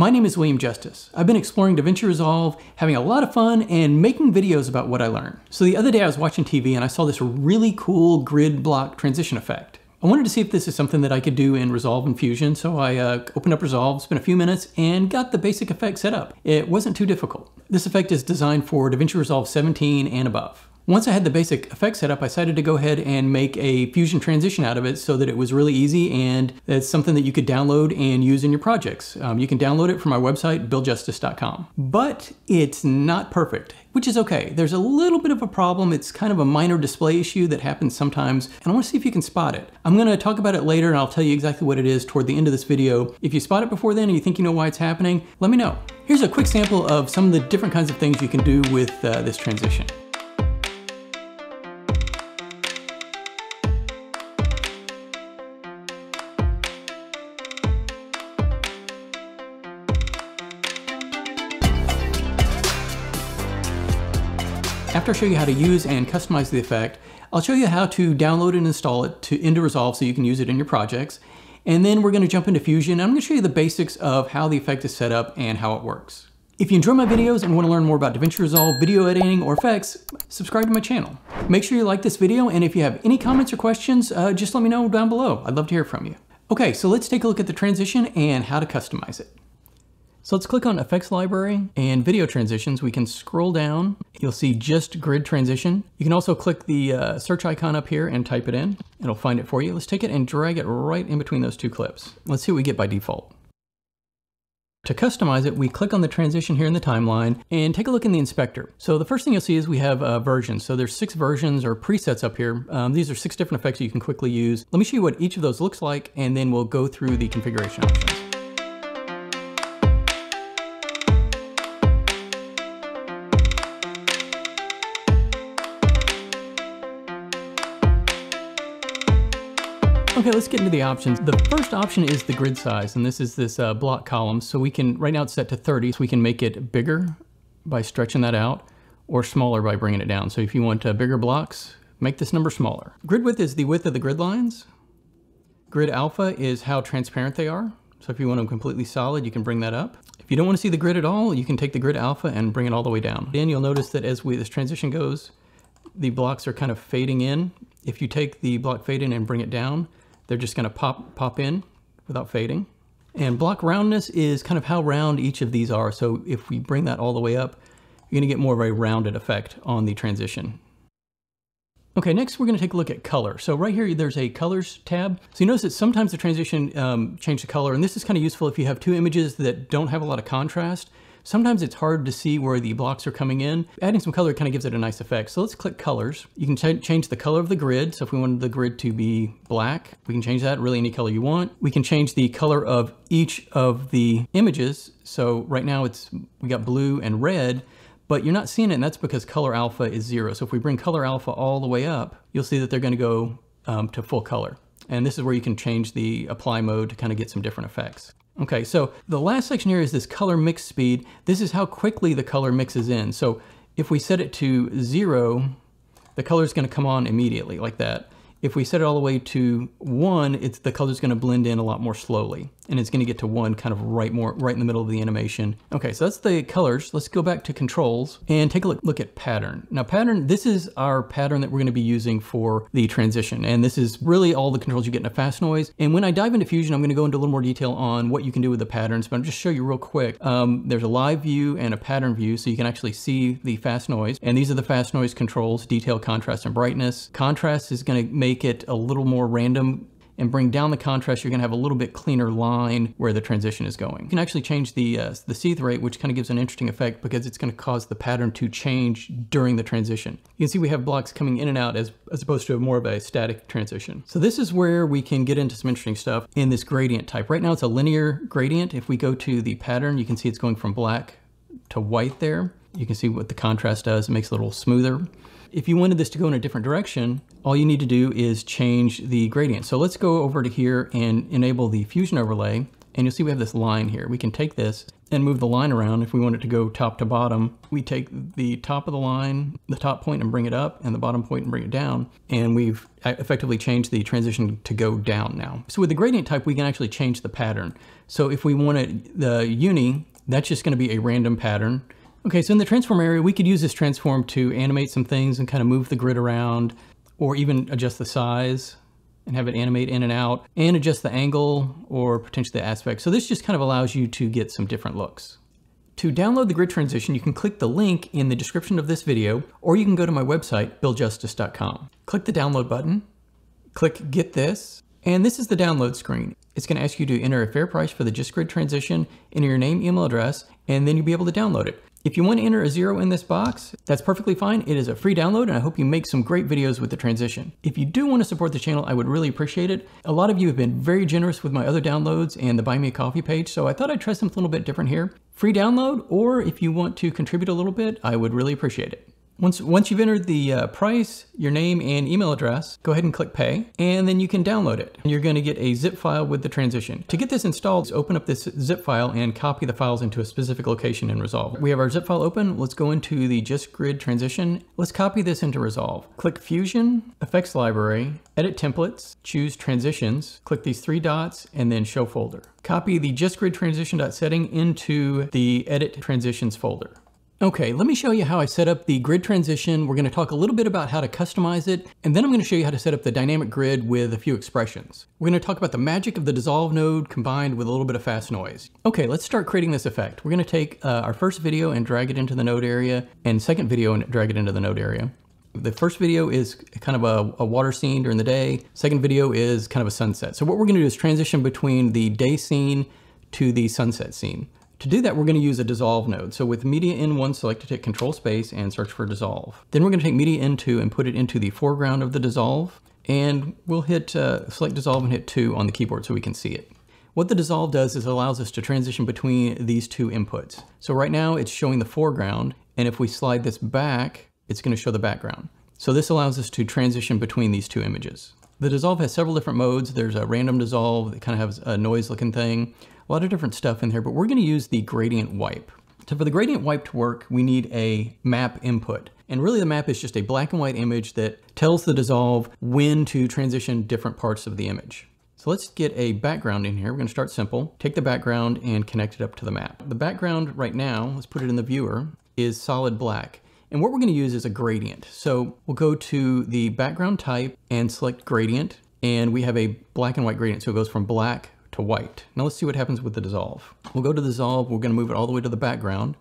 My name is William Justice. I've been exploring DaVinci Resolve, having a lot of fun, and making videos about what I learned. So the other day I was watching TV and I saw this really cool grid block transition effect. I wanted to see if this is something that I could do in Resolve and Fusion, so I uh, opened up Resolve, spent a few minutes, and got the basic effect set up. It wasn't too difficult. This effect is designed for DaVinci Resolve 17 and above. Once I had the basic effect set up, I decided to go ahead and make a Fusion transition out of it so that it was really easy and it's something that you could download and use in your projects. Um, you can download it from our website, billjustice.com. But it's not perfect, which is okay. There's a little bit of a problem. It's kind of a minor display issue that happens sometimes, and I want to see if you can spot it. I'm going to talk about it later and I'll tell you exactly what it is toward the end of this video. If you spot it before then and you think you know why it's happening, let me know. Here's a quick sample of some of the different kinds of things you can do with uh, this transition. After I show you how to use and customize the effect, I'll show you how to download and install it to, into Resolve so you can use it in your projects. And then we're gonna jump into Fusion. I'm gonna show you the basics of how the effect is set up and how it works. If you enjoy my videos and want to learn more about DaVinci Resolve, video editing, or effects, subscribe to my channel. Make sure you like this video, and if you have any comments or questions, uh, just let me know down below. I'd love to hear from you. Okay, so let's take a look at the transition and how to customize it. So let's click on Effects Library and Video Transitions. We can scroll down. You'll see just Grid Transition. You can also click the uh, search icon up here and type it in. It'll find it for you. Let's take it and drag it right in between those two clips. Let's see what we get by default. To customize it, we click on the transition here in the timeline and take a look in the inspector. So the first thing you'll see is we have uh, versions. So there's six versions or presets up here. Um, these are six different effects you can quickly use. Let me show you what each of those looks like and then we'll go through the configuration options. Okay, let's get into the options. The first option is the grid size, and this is this uh, block column. So we can, right now it's set to 30, so we can make it bigger by stretching that out, or smaller by bringing it down. So if you want uh, bigger blocks, make this number smaller. Grid width is the width of the grid lines. Grid alpha is how transparent they are. So if you want them completely solid, you can bring that up. If you don't want to see the grid at all, you can take the grid alpha and bring it all the way down. Then you'll notice that as we, this transition goes, the blocks are kind of fading in. If you take the block fade in and bring it down, they're just gonna pop, pop in without fading. And block roundness is kind of how round each of these are. So if we bring that all the way up, you're gonna get more of a rounded effect on the transition. Okay, next we're gonna take a look at color. So right here, there's a colors tab. So you notice that sometimes the transition um, change the color, and this is kind of useful if you have two images that don't have a lot of contrast. Sometimes it's hard to see where the blocks are coming in. Adding some color kind of gives it a nice effect. So let's click colors. You can ch change the color of the grid. So if we wanted the grid to be black, we can change that really any color you want. We can change the color of each of the images. So right now it's we got blue and red, but you're not seeing it and that's because color alpha is zero. So if we bring color alpha all the way up, you'll see that they're gonna go um, to full color. And this is where you can change the apply mode to kind of get some different effects. Okay, so the last section here is this color mix speed. This is how quickly the color mixes in. So if we set it to zero, the color is gonna come on immediately like that. If we set it all the way to one, it's the color's gonna blend in a lot more slowly. And it's gonna get to one kind of right more right in the middle of the animation. Okay, so that's the colors. Let's go back to controls and take a look, look at pattern. Now pattern, this is our pattern that we're gonna be using for the transition. And this is really all the controls you get in a fast noise. And when I dive into Fusion, I'm gonna go into a little more detail on what you can do with the patterns, but I'll just show you real quick. Um, there's a live view and a pattern view, so you can actually see the fast noise. And these are the fast noise controls, detail, contrast, and brightness. Contrast is gonna make make it a little more random and bring down the contrast, you're gonna have a little bit cleaner line where the transition is going. You can actually change the, uh, the seethe rate, which kind of gives an interesting effect because it's gonna cause the pattern to change during the transition. You can see we have blocks coming in and out as, as opposed to more of a static transition. So this is where we can get into some interesting stuff in this gradient type. Right now it's a linear gradient. If we go to the pattern, you can see it's going from black to white there. You can see what the contrast does. It makes it a little smoother. If you wanted this to go in a different direction, all you need to do is change the gradient. So let's go over to here and enable the fusion overlay and you'll see we have this line here. We can take this and move the line around if we want it to go top to bottom. We take the top of the line, the top point and bring it up and the bottom point and bring it down. And we've effectively changed the transition to go down now. So with the gradient type, we can actually change the pattern. So if we wanted the uni, that's just gonna be a random pattern. Okay, so in the transform area, we could use this transform to animate some things and kind of move the grid around or even adjust the size and have it animate in and out and adjust the angle or potentially the aspect. So this just kind of allows you to get some different looks. To download the grid transition, you can click the link in the description of this video, or you can go to my website, billjustice.com. Click the download button, click get this, and this is the download screen. It's gonna ask you to enter a fair price for the JustGrid transition, enter your name, email address, and then you'll be able to download it. If you want to enter a zero in this box, that's perfectly fine. It is a free download and I hope you make some great videos with the transition. If you do want to support the channel, I would really appreciate it. A lot of you have been very generous with my other downloads and the Buy Me a Coffee page, so I thought I'd try something a little bit different here. Free download, or if you want to contribute a little bit, I would really appreciate it. Once, once you've entered the uh, price, your name and email address, go ahead and click pay, and then you can download it. You're gonna get a zip file with the transition. To get this installed, open up this zip file and copy the files into a specific location in Resolve. We have our zip file open. Let's go into the Just Grid transition. Let's copy this into Resolve. Click Fusion, Effects Library, Edit Templates, choose Transitions, click these three dots, and then Show Folder. Copy the Just JustGrid transition.setting into the Edit Transitions folder. Okay, let me show you how I set up the grid transition. We're gonna talk a little bit about how to customize it, and then I'm gonna show you how to set up the dynamic grid with a few expressions. We're gonna talk about the magic of the dissolve node combined with a little bit of fast noise. Okay, let's start creating this effect. We're gonna take uh, our first video and drag it into the node area, and second video and drag it into the node area. The first video is kind of a, a, water scene during the day. Second video is kind of a sunset. So what we're gonna do is transition between the day scene to the sunset scene. To do that, we're gonna use a dissolve node. So with media in one selected, hit control space and search for dissolve. Then we're gonna take media in two and put it into the foreground of the dissolve. And we'll hit uh, select dissolve and hit two on the keyboard so we can see it. What the dissolve does is it allows us to transition between these two inputs. So right now it's showing the foreground. And if we slide this back, it's gonna show the background. So this allows us to transition between these two images. The dissolve has several different modes. There's a random dissolve that kind of has a noise looking thing a lot of different stuff in here, but we're gonna use the gradient wipe. So for the gradient wipe to work, we need a map input. And really the map is just a black and white image that tells the dissolve when to transition different parts of the image. So let's get a background in here. We're gonna start simple. Take the background and connect it up to the map. The background right now, let's put it in the viewer, is solid black. And what we're gonna use is a gradient. So we'll go to the background type and select gradient. And we have a black and white gradient. So it goes from black to white. Now let's see what happens with the dissolve. We'll go to dissolve, we're gonna move it all the way to the background.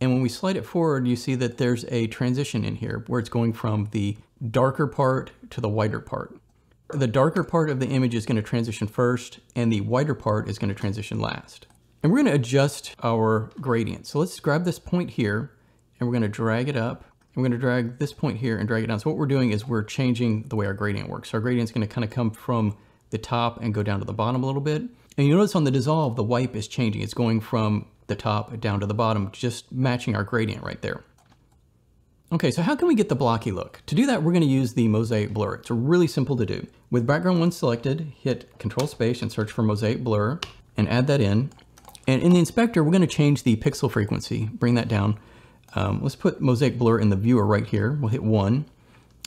And when we slide it forward, you see that there's a transition in here where it's going from the darker part to the whiter part. The darker part of the image is gonna transition first and the whiter part is gonna transition last. And we're gonna adjust our gradient. So let's grab this point here and we're gonna drag it up. And we're gonna drag this point here and drag it down. So what we're doing is we're changing the way our gradient works. So our gradient's gonna kind of come from the top and go down to the bottom a little bit. And you notice on the dissolve, the wipe is changing. It's going from the top down to the bottom, just matching our gradient right there. Okay, so how can we get the blocky look? To do that, we're gonna use the mosaic blur. It's really simple to do. With background one selected, hit control space and search for mosaic blur and add that in. And in the inspector, we're gonna change the pixel frequency, bring that down. Um, let's put mosaic blur in the viewer right here. We'll hit one.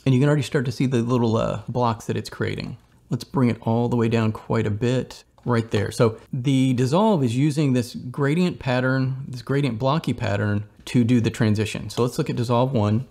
And you can already start to see the little uh, blocks that it's creating. Let's bring it all the way down quite a bit right there. So the dissolve is using this gradient pattern, this gradient blocky pattern to do the transition. So let's look at dissolve one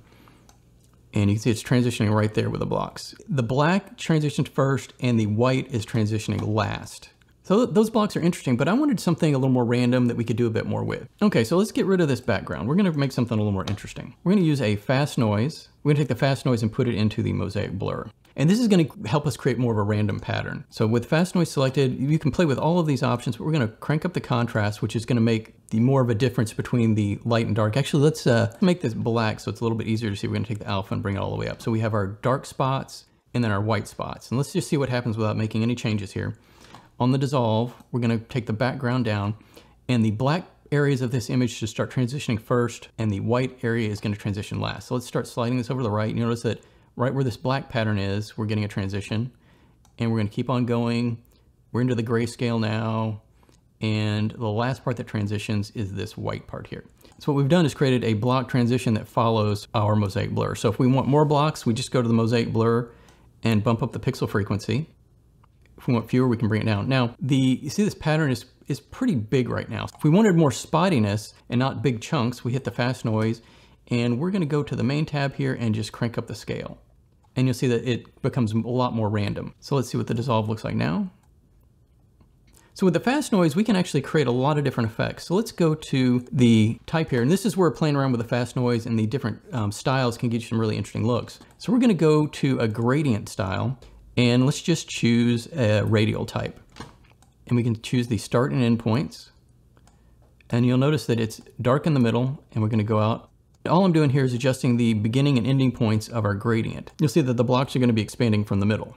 and you can see it's transitioning right there with the blocks. The black transitions first and the white is transitioning last. So those blocks are interesting, but I wanted something a little more random that we could do a bit more with. Okay, so let's get rid of this background. We're gonna make something a little more interesting. We're gonna use a fast noise. We're gonna take the fast noise and put it into the mosaic blur. And this is gonna help us create more of a random pattern. So with fast noise selected, you can play with all of these options, but we're gonna crank up the contrast, which is gonna make the more of a difference between the light and dark. Actually, let's uh, make this black so it's a little bit easier to see. We're gonna take the alpha and bring it all the way up. So we have our dark spots and then our white spots. And let's just see what happens without making any changes here. On the dissolve, we're gonna take the background down and the black areas of this image should start transitioning first and the white area is gonna transition last. So let's start sliding this over to the right. You notice that right where this black pattern is, we're getting a transition and we're gonna keep on going. We're into the grayscale now And the last part that transitions is this white part here. So what we've done is created a block transition that follows our mosaic blur. So if we want more blocks, we just go to the mosaic blur and bump up the pixel frequency. If we want fewer, we can bring it down. Now, the you see this pattern is, is pretty big right now. If we wanted more spottiness and not big chunks, we hit the fast noise and we're gonna go to the main tab here and just crank up the scale. And you'll see that it becomes a lot more random. So let's see what the dissolve looks like now. So with the fast noise, we can actually create a lot of different effects. So let's go to the type here. And this is where playing around with the fast noise and the different um, styles can get you some really interesting looks. So we're gonna go to a gradient style and let's just choose a radial type. And we can choose the start and end points. And you'll notice that it's dark in the middle and we're gonna go out. All I'm doing here is adjusting the beginning and ending points of our gradient. You'll see that the blocks are gonna be expanding from the middle.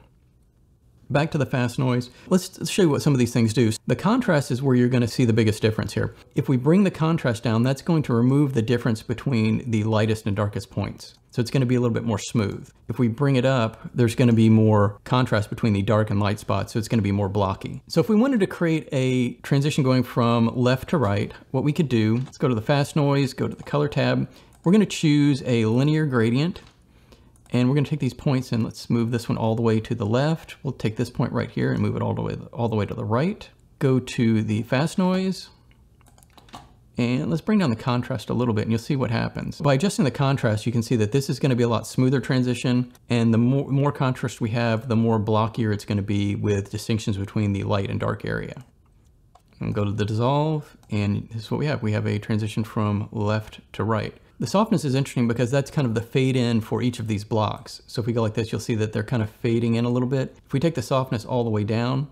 Back to the fast noise. Let's show you what some of these things do. The contrast is where you're going to see the biggest difference here. If we bring the contrast down, that's going to remove the difference between the lightest and darkest points. So it's going to be a little bit more smooth. If we bring it up, there's going to be more contrast between the dark and light spots, so it's going to be more blocky. So if we wanted to create a transition going from left to right, what we could do, let's go to the fast noise, go to the color tab. We're going to choose a linear gradient and we're going to take these points and let's move this one all the way to the left. We'll take this point right here and move it all the way, all the way to the right. Go to the fast noise. And let's bring down the contrast a little bit and you'll see what happens. By adjusting the contrast, you can see that this is going to be a lot smoother transition. And the more, more contrast we have, the more blockier it's going to be with distinctions between the light and dark area. And go to the dissolve and this is what we have. We have a transition from left to right. The softness is interesting because that's kind of the fade in for each of these blocks. So if we go like this, you'll see that they're kind of fading in a little bit. If we take the softness all the way down,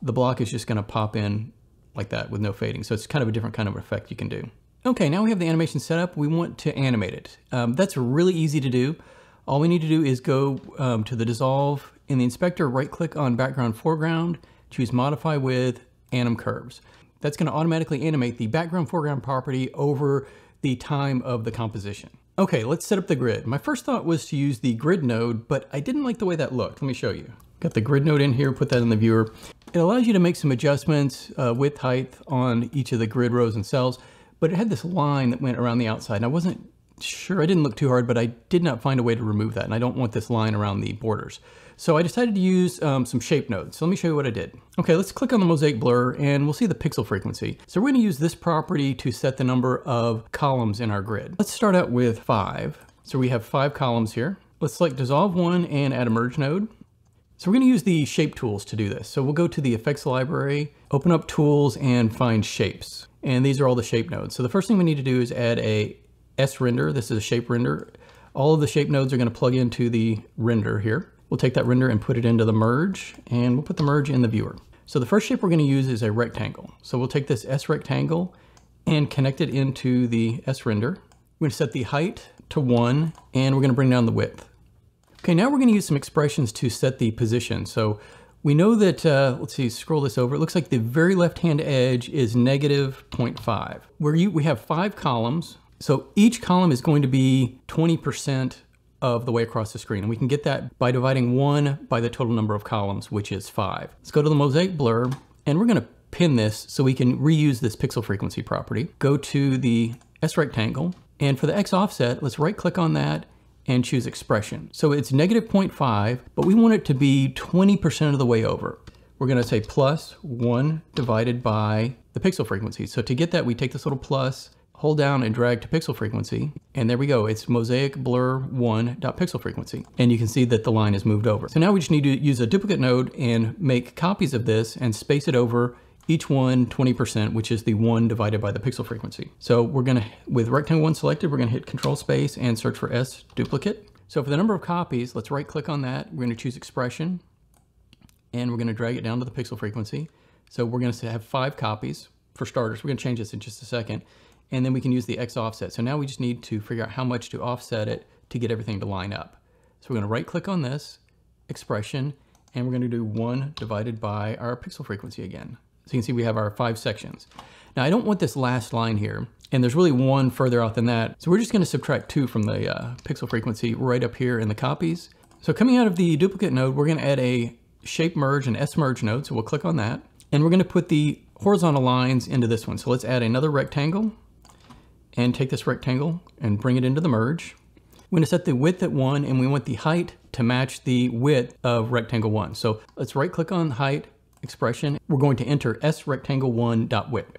the block is just gonna pop in like that with no fading. So it's kind of a different kind of effect you can do. Okay, now we have the animation set up. We want to animate it. Um, that's really easy to do. All we need to do is go um, to the dissolve in the inspector, right click on background foreground, choose modify with anim curves. That's gonna automatically animate the background foreground property over the time of the composition. Okay, let's set up the grid. My first thought was to use the grid node, but I didn't like the way that looked. Let me show you. Got the grid node in here, put that in the viewer. It allows you to make some adjustments, uh, width, height on each of the grid rows and cells, but it had this line that went around the outside. And I wasn't sure, I didn't look too hard, but I did not find a way to remove that. And I don't want this line around the borders. So I decided to use um, some shape nodes. So let me show you what I did. Okay, let's click on the mosaic blur and we'll see the pixel frequency. So we're gonna use this property to set the number of columns in our grid. Let's start out with five. So we have five columns here. Let's select dissolve one and add a merge node. So we're gonna use the shape tools to do this. So we'll go to the effects library, open up tools and find shapes. And these are all the shape nodes. So the first thing we need to do is add a S render. This is a shape render. All of the shape nodes are gonna plug into the render here. We'll take that render and put it into the merge and we'll put the merge in the viewer. So the first shape we're gonna use is a rectangle. So we'll take this S rectangle and connect it into the S render. We're gonna set the height to one and we're gonna bring down the width. Okay, now we're gonna use some expressions to set the position. So we know that, uh, let's see, scroll this over. It looks like the very left-hand edge is negative 0.5. Where you, we have five columns. So each column is going to be 20% of the way across the screen. And we can get that by dividing one by the total number of columns, which is five. Let's go to the mosaic blur and we're gonna pin this so we can reuse this pixel frequency property. Go to the S rectangle and for the X offset, let's right click on that and choose expression. So it's negative 0.5, but we want it to be 20% of the way over. We're gonna say plus one divided by the pixel frequency. So to get that, we take this little plus hold down and drag to pixel frequency, and there we go. It's mosaic blur one dot pixel frequency. And you can see that the line is moved over. So now we just need to use a duplicate node and make copies of this and space it over each one 20%, which is the one divided by the pixel frequency. So we're gonna, with rectangle one selected, we're gonna hit control space and search for S duplicate. So for the number of copies, let's right click on that. We're gonna choose expression and we're gonna drag it down to the pixel frequency. So we're gonna have five copies for starters. We're gonna change this in just a second and then we can use the X offset. So now we just need to figure out how much to offset it to get everything to line up. So we're gonna right click on this expression and we're gonna do one divided by our pixel frequency again. So you can see we have our five sections. Now I don't want this last line here and there's really one further out than that. So we're just gonna subtract two from the uh, pixel frequency right up here in the copies. So coming out of the duplicate node, we're gonna add a shape merge and S merge node. So we'll click on that and we're gonna put the horizontal lines into this one. So let's add another rectangle and take this rectangle and bring it into the merge. We're gonna set the width at one and we want the height to match the width of rectangle one. So let's right click on height expression. We're going to enter s rectangle one dot width.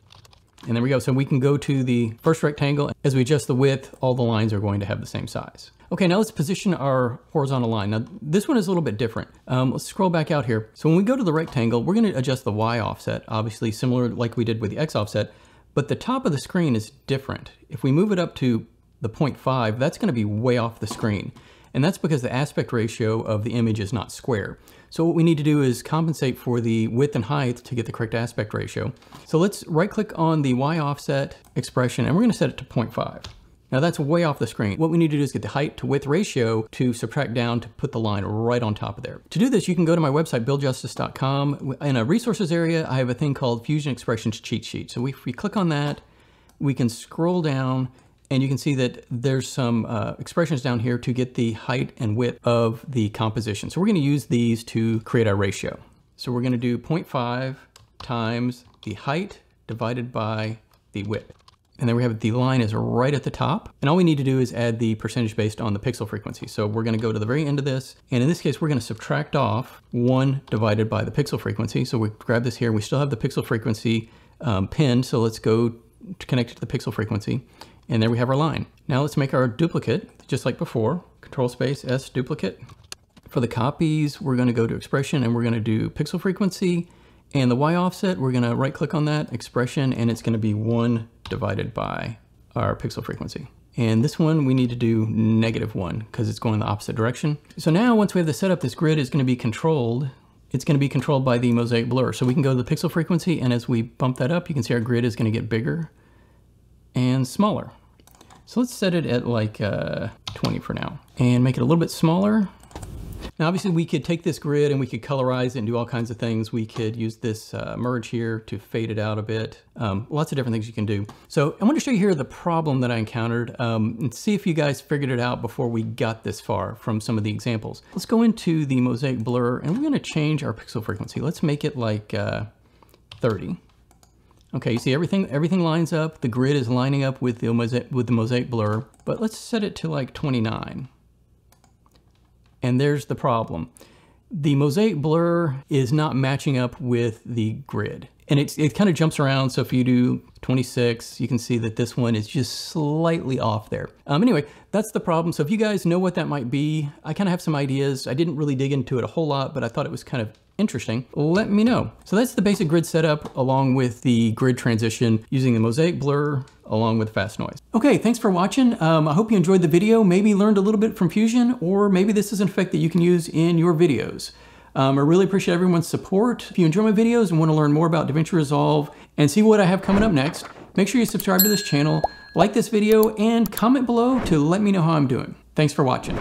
And there we go. So we can go to the first rectangle. As we adjust the width, all the lines are going to have the same size. Okay, now let's position our horizontal line. Now this one is a little bit different. Um, let's scroll back out here. So when we go to the rectangle, we're gonna adjust the Y offset, obviously similar like we did with the X offset, but the top of the screen is different. If we move it up to the 0.5, that's gonna be way off the screen. And that's because the aspect ratio of the image is not square. So what we need to do is compensate for the width and height to get the correct aspect ratio. So let's right click on the Y offset expression and we're gonna set it to 0.5. Now that's way off the screen. What we need to do is get the height to width ratio to subtract down to put the line right on top of there. To do this, you can go to my website, billjustice.com. In a resources area, I have a thing called Fusion Expressions Cheat Sheet. So if we click on that, we can scroll down and you can see that there's some uh, expressions down here to get the height and width of the composition. So we're gonna use these to create our ratio. So we're gonna do 0.5 times the height divided by the width. And then we have the line is right at the top. And all we need to do is add the percentage based on the pixel frequency. So we're gonna go to the very end of this. And in this case, we're gonna subtract off one divided by the pixel frequency. So we grab this here, we still have the pixel frequency um, pinned. So let's go to connect it to the pixel frequency. And there we have our line. Now let's make our duplicate, just like before. Control space S duplicate. For the copies, we're gonna go to expression and we're gonna do pixel frequency. And the Y offset, we're gonna right click on that expression and it's gonna be one divided by our pixel frequency. And this one we need to do negative one because it's going the opposite direction. So now once we have the setup, this grid is gonna be controlled. It's gonna be controlled by the mosaic blur. So we can go to the pixel frequency and as we bump that up, you can see our grid is gonna get bigger and smaller. So let's set it at like uh, 20 for now and make it a little bit smaller. Now obviously we could take this grid and we could colorize it and do all kinds of things. We could use this uh, merge here to fade it out a bit. Um, lots of different things you can do. So I want to show you here the problem that I encountered um, and see if you guys figured it out before we got this far from some of the examples. Let's go into the mosaic blur and we're going to change our pixel frequency. Let's make it like uh, 30. Okay, you see everything everything lines up. The grid is lining up with the mosaic with the mosaic blur, but let's set it to like 29. And there's the problem. The mosaic blur is not matching up with the grid. And it's, it kind of jumps around. So if you do 26, you can see that this one is just slightly off there. Um, anyway, that's the problem. So if you guys know what that might be, I kind of have some ideas. I didn't really dig into it a whole lot, but I thought it was kind of interesting, let me know. So that's the basic grid setup along with the grid transition using the mosaic blur along with fast noise. Okay, thanks for watching. Um, I hope you enjoyed the video, maybe learned a little bit from Fusion, or maybe this is an effect that you can use in your videos. Um, I really appreciate everyone's support. If you enjoy my videos and want to learn more about DaVinci Resolve and see what I have coming up next, make sure you subscribe to this channel, like this video, and comment below to let me know how I'm doing. Thanks for watching.